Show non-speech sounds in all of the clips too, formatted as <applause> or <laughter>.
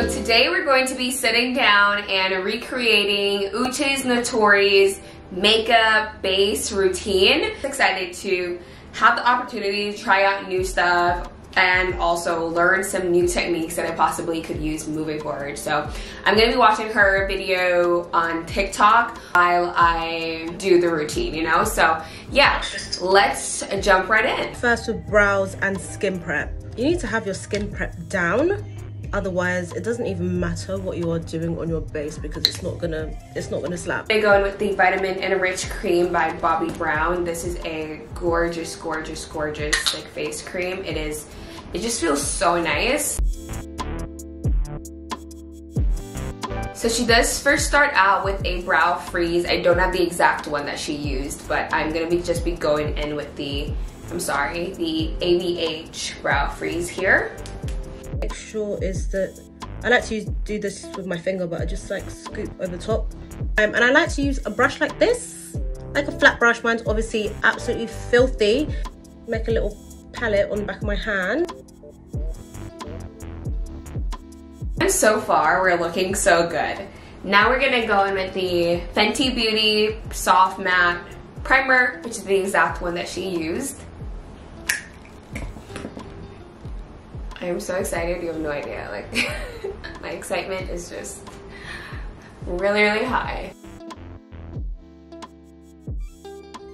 So today we're going to be sitting down and recreating Uche's Natori's makeup base routine. Excited to have the opportunity to try out new stuff and also learn some new techniques that I possibly could use moving forward. So I'm gonna be watching her video on TikTok while I do the routine, you know? So yeah, let's jump right in. First with brows and skin prep. You need to have your skin prep down otherwise it doesn't even matter what you are doing on your base because it's not gonna it's not gonna slap. I go in with the vitamin enriched cream by bobbi brown. This is a gorgeous gorgeous gorgeous like face cream. It is it just feels so nice. So she does first start out with a brow freeze. I don't have the exact one that she used, but I'm gonna be just be going in with the, I'm sorry, the ABH brow freeze here sure is that I like to use, do this with my finger, but I just like scoop over the top. Um, and I like to use a brush like this, like a flat brush. Mine's obviously absolutely filthy. Make a little palette on the back of my hand. And so far, we're looking so good. Now we're gonna go in with the Fenty Beauty Soft Matte Primer, which is the exact one that she used. I am so excited, you have no idea. Like, <laughs> my excitement is just really, really high.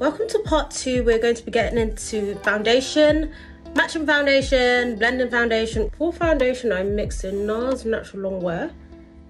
Welcome to part two. We're going to be getting into foundation, matching foundation, blending foundation. For foundation, I'm mixing NARS Natural Longwear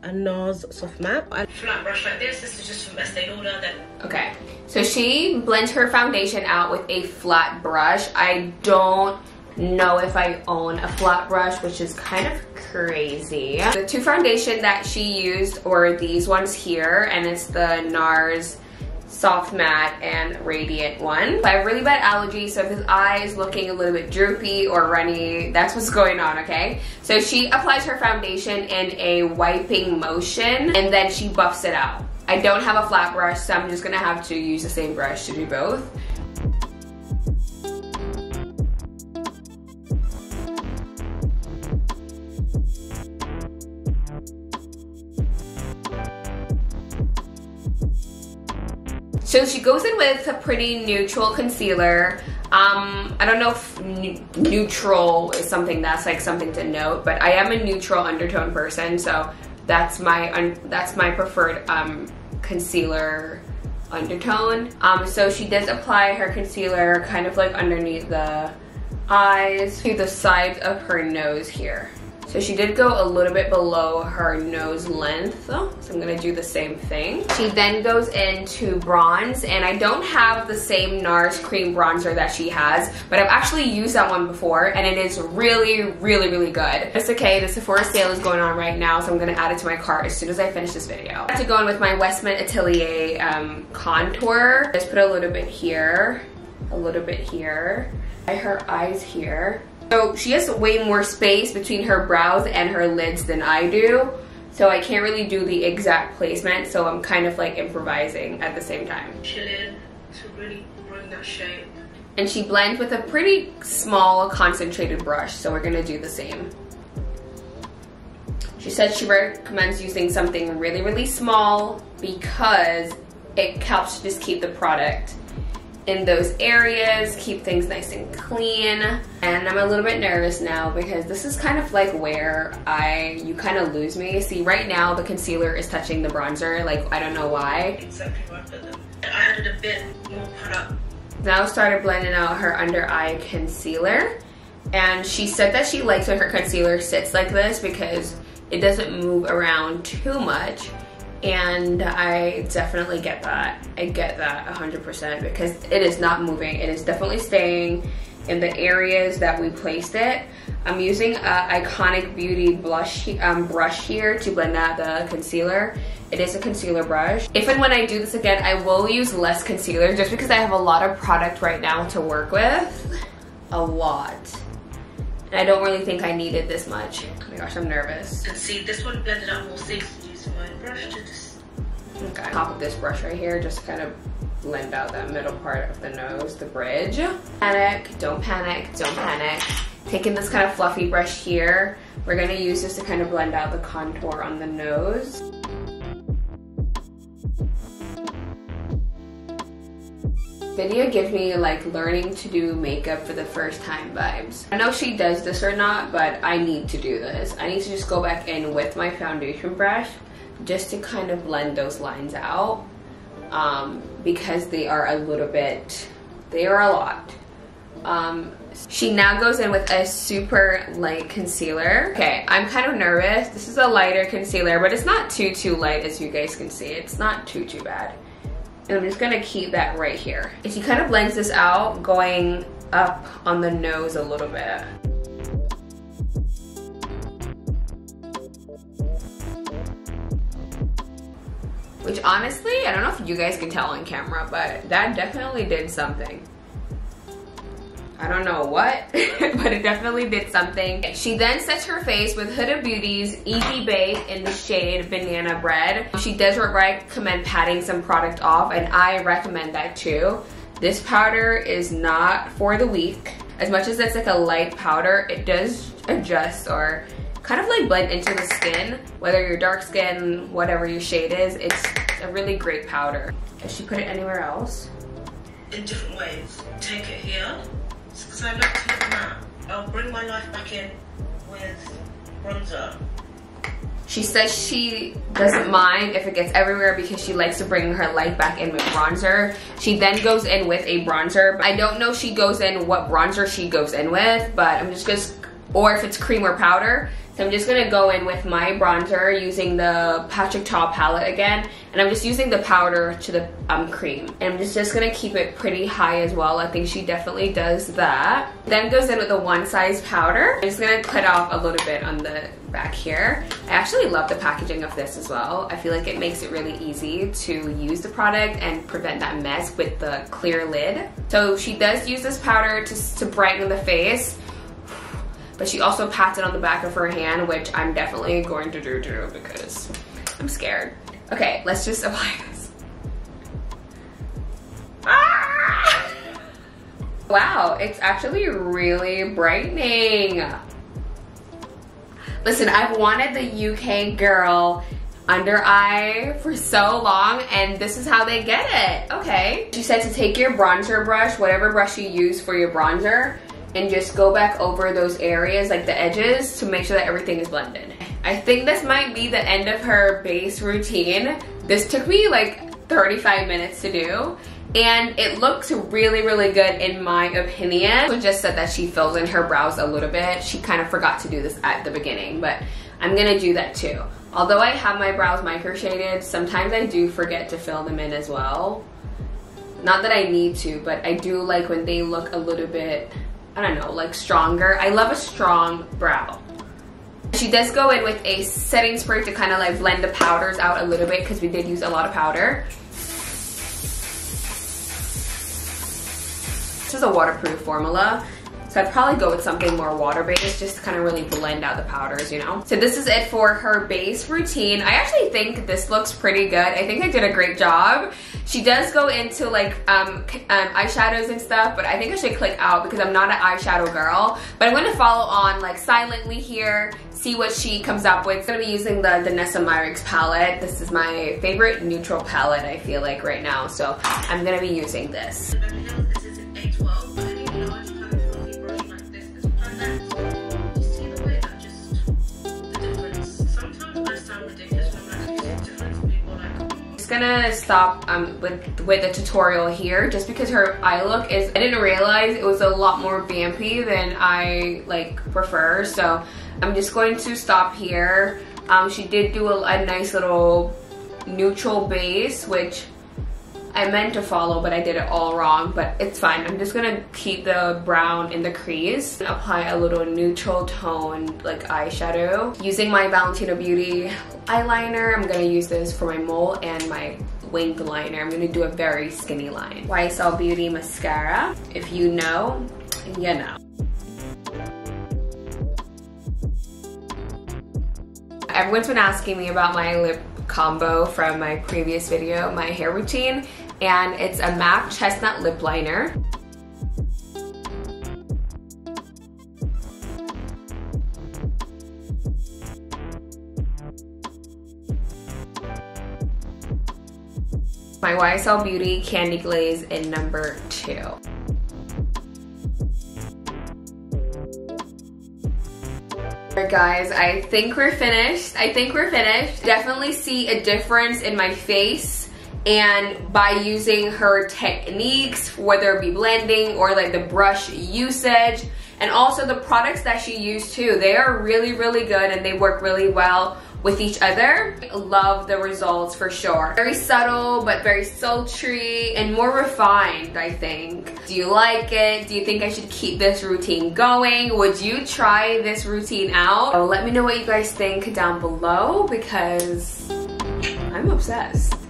and NARS Soft Matte. I flat brush like this. This is just from Estee Lauder. Then okay, so she blends her foundation out with a flat brush. I don't know if I own a flat brush, which is kind of crazy. The two foundation that she used were these ones here, and it's the NARS soft matte and radiant one. I have really bad allergies, so if his eye is looking a little bit droopy or runny, that's what's going on, okay? So she applies her foundation in a wiping motion, and then she buffs it out. I don't have a flat brush, so I'm just gonna have to use the same brush to do both. So she goes in with a pretty neutral concealer. Um, I don't know if neutral is something that's like something to note, but I am a neutral undertone person, so that's my that's my preferred um, concealer undertone. Um, so she does apply her concealer kind of like underneath the eyes to the sides of her nose here. So she did go a little bit below her nose length, so I'm gonna do the same thing. She then goes into bronze, and I don't have the same NARS cream bronzer that she has, but I've actually used that one before, and it is really, really, really good. It's okay, the Sephora sale is going on right now, so I'm gonna add it to my cart as soon as I finish this video. I have to go in with my Westman Atelier um, contour. Just put a little bit here, a little bit here, her eyes here. So she has way more space between her brows and her lids than I do. So I can't really do the exact placement. So I'm kind of like improvising at the same time. Chill in to really bring that shape. And she blends with a pretty small concentrated brush. So we're gonna do the same. She said she recommends using something really, really small because it helps to just keep the product in those areas, keep things nice and clean. And I'm a little bit nervous now because this is kind of like where I, you kind of lose me. See, right now the concealer is touching the bronzer, like I don't know why. Exactly where I. I added a bit more product. Now started blending out her under eye concealer. And she said that she likes when her concealer sits like this because it doesn't move around too much and I definitely get that. I get that 100% because it is not moving. It is definitely staying in the areas that we placed it. I'm using a Iconic Beauty blush um, brush here to blend out the concealer. It is a concealer brush. If and when I do this again, I will use less concealer just because I have a lot of product right now to work with. A lot. And I don't really think I needed this much. Oh my gosh, I'm nervous. See, this one blended out more my brush to just... Okay, top of this brush right here, just kind of blend out that middle part of the nose, the bridge. Panic, don't panic, don't panic. Taking this kind of fluffy brush here, we're gonna use this to kind of blend out the contour on the nose. Video gives me like learning to do makeup for the first time vibes. I know she does this or not, but I need to do this. I need to just go back in with my foundation brush just to kind of blend those lines out um, because they are a little bit, they are a lot. Um, she now goes in with a super light concealer. Okay, I'm kind of nervous. This is a lighter concealer, but it's not too, too light as you guys can see. It's not too, too bad. And I'm just gonna keep that right here. She kind of blends this out, going up on the nose a little bit. Which honestly, I don't know if you guys can tell on camera, but that definitely did something. I don't know what, <laughs> but it definitely did something. She then sets her face with Huda Beauty's Easy Bake in the shade Banana Bread. She does recommend patting some product off and I recommend that too. This powder is not for the weak. As much as it's like a light powder, it does adjust or kind of like blend into the skin. Whether you're dark skin, whatever your shade is, it's a really great powder. Does she put it anywhere else? In different ways. Take it here, because I like to look matte. I'll bring my life back in with bronzer. She says she doesn't mind if it gets everywhere because she likes to bring her light back in with bronzer. She then goes in with a bronzer. I don't know she goes in what bronzer she goes in with, but I'm just gonna, or if it's cream or powder. So I'm just gonna go in with my bronzer using the Patrick Ta palette again. And I'm just using the powder to the um, cream. And I'm just, just gonna keep it pretty high as well. I think she definitely does that. Then goes in with a one size powder. I'm just gonna cut off a little bit on the back here. I actually love the packaging of this as well. I feel like it makes it really easy to use the product and prevent that mess with the clear lid. So she does use this powder to, to brighten the face but she also pats it on the back of her hand, which I'm definitely going to do too because I'm scared. Okay, let's just apply this. Ah! Wow, it's actually really brightening. Listen, I've wanted the UK girl under eye for so long and this is how they get it. Okay. She said to take your bronzer brush, whatever brush you use for your bronzer, and just go back over those areas, like the edges, to make sure that everything is blended. I think this might be the end of her base routine. This took me like 35 minutes to do and it looks really really good in my opinion so just said that she fills in her brows a little bit she kind of forgot to do this at the beginning but i'm gonna do that too although i have my brows micro shaded sometimes i do forget to fill them in as well not that i need to but i do like when they look a little bit I don't know, like stronger. I love a strong brow. She does go in with a setting spray to kind of like blend the powders out a little bit because we did use a lot of powder. This is a waterproof formula. So I'd probably go with something more water-based just to kind of really blend out the powders, you know? So this is it for her base routine. I actually think this looks pretty good. I think I did a great job. She does go into like um, um, eyeshadows and stuff, but I think I should click out because I'm not an eyeshadow girl. But I'm gonna follow on like silently here, see what she comes up with. I'm gonna be using the Danessa Myricks palette. This is my favorite neutral palette I feel like right now. So I'm gonna be using this. Gonna stop um, with, with the tutorial here just because her eye look is, I didn't realize it was a lot more vampy than I like prefer. So I'm just going to stop here. Um, she did do a, a nice little neutral base, which I meant to follow, but I did it all wrong, but it's fine. I'm just gonna keep the brown in the crease and apply a little neutral tone like eyeshadow. Using my Valentino Beauty eyeliner, I'm gonna use this for my mole and my winged liner. I'm gonna do a very skinny line. YSL Beauty mascara. If you know, you know. Everyone's been asking me about my lip combo from my previous video, my hair routine, and it's a MAC chestnut lip liner. My YSL Beauty Candy Glaze in number two. Alright guys, I think we're finished. I think we're finished. Definitely see a difference in my face and by using her techniques, whether it be blending or like the brush usage, and also the products that she used too. They are really, really good and they work really well with each other. Love the results for sure. Very subtle, but very sultry and more refined, I think. Do you like it? Do you think I should keep this routine going? Would you try this routine out? let me know what you guys think down below because I'm obsessed.